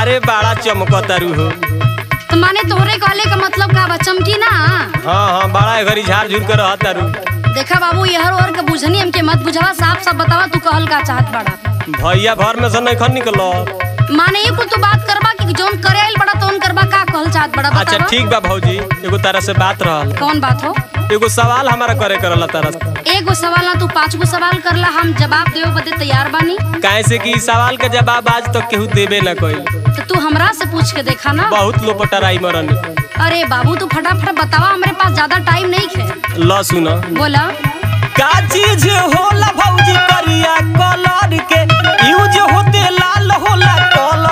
अरे बड़ा चमकतारू हो। तो माने तोहरे कहले का मतलब का बा चमकी ना? हाँ हाँ बड़ा घरी झाड़ झूर कर रहतारू। देखा बाबू यहर और के बुझनी हमके मत बुझावा साफ़ साफ़ बतावा तू कहल का चाहत बड़ा। भैया घर में से नहीं खन निकलो माने ये कुल तू बात करबा चाहत बड़ा अच्छा ठीक बा भौजी। एगो तारा से बात रहल कौन बात हो? एगो सवाल हमारा करे करला तारा से। एगो सवाल ना तू पाँच गो सवाल करला हम जवाब देवे बदे तैयार बानी। काहे से कि सवाल के जवाब आज तक केहू देबे न कइल। तो तू हमरा से पूछ के देखा ना। बहुत लोपटराई मरन। अरे बाबू तू फटाफट बतावा हमरे पास ज़्यादा टाइम नहीं है। ल सुन। बोला। का चीज़ होला भौजी करिया कलर के? यूज़ होते लाल होला कलर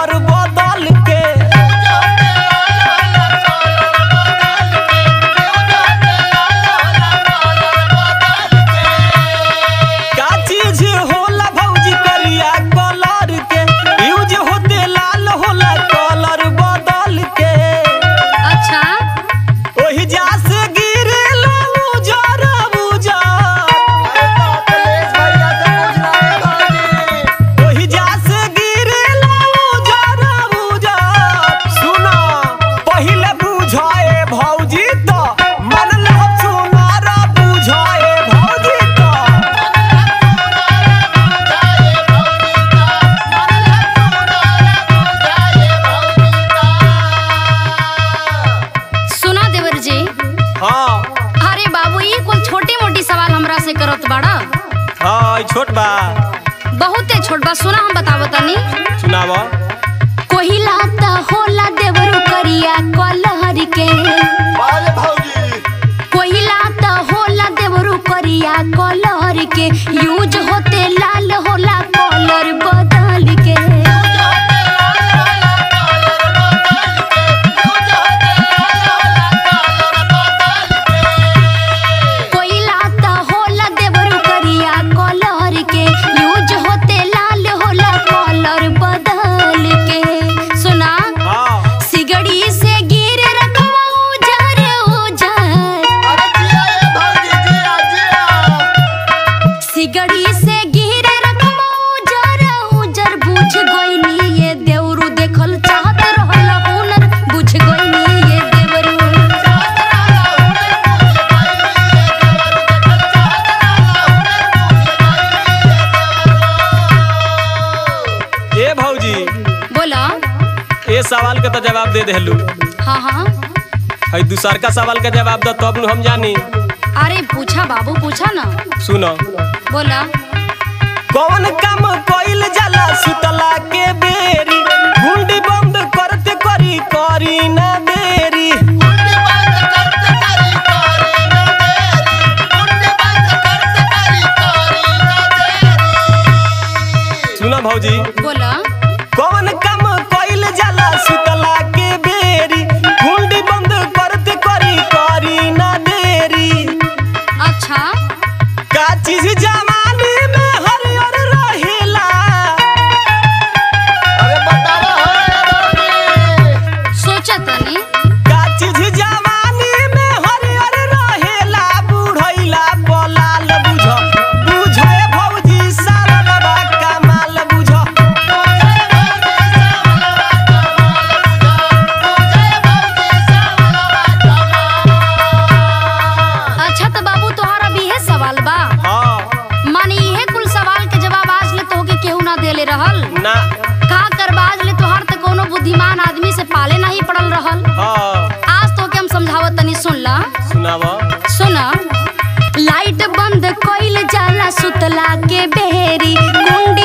हाँ। अरे बाबू ये कुल छोटी मोटी सवाल हमरा से करत बाड़ा। हाँ छोट बा। बहुते छोट बा सुना हम बतावो तनी सुनाव कोहिला त होला देवरु करिया कलहर के। कोहिला त होला देवरु करिया कलहर के। यूज़ होते लाल होला सवाल के तो जवाब दे देलू हाँ हाँ। है दूसर का सवाल का जवाब दो तब हम जानी। अरे पूछा बाबू पूछा ना। सुनो। बोला। कौन काम कइल जाला सुतला के बेरी गुंडी बंद करते करी करी ना देरी। सुना भौजी। बोला। जाला सुतला ना। का आज ले तोहर त कोनो बुद्धिमान आदमी से पाले नहीं पड़ल रहल। हाँ। आज तो के हम समझावत तनी सुन ला। सुनावा। सुना। लाइट बंद कइल जाला सुतला के बेरी कुंडी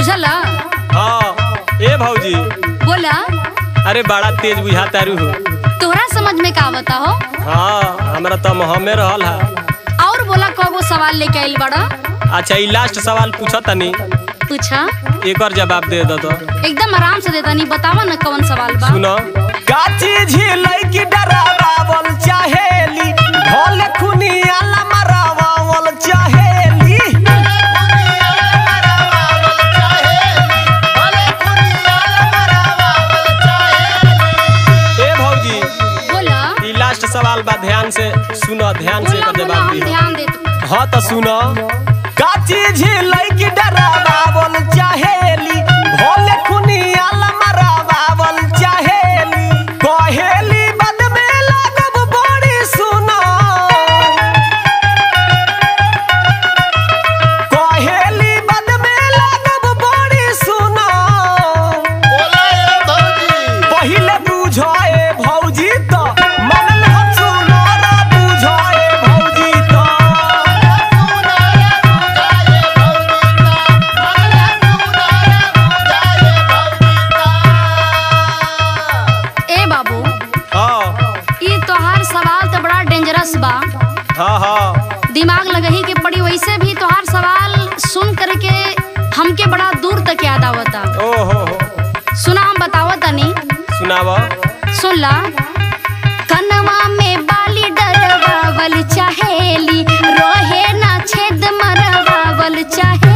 बुझला? हाँ ए भौजी बोला। अरे बड़ा तेज बुझाता रू तोरा समझ में का बताओ हाँ? हाँ हमरा तो मोहमे रहल है। और बोला कबो सवाल लेके आइल बड़ा। अच्छा ई लास्ट सवाल पूछत तनी। पूछा। एक और जवाब दे दो तो। एकदम आराम से देता नहीं बतावा ना कौन सवाल बा। सुनो। गाची लई की डरावा बोल चाहेली ढोल खुनिया सुनो ध्यान से कर जवाब हम हाँ हाँ तो सुनो। बा। हाँ हाँ। दिमाग लगही के पड़ी वैसे भी तोहार सवाल सुन करके हमके बड़ा दूर तक याद आवता। ओ हो हो। सुना हम बतावा तनी। सुनावा। सुन ला। कनवा में बाली डरवावल चाहेली रोहे ना छेद मरवावल चाहे।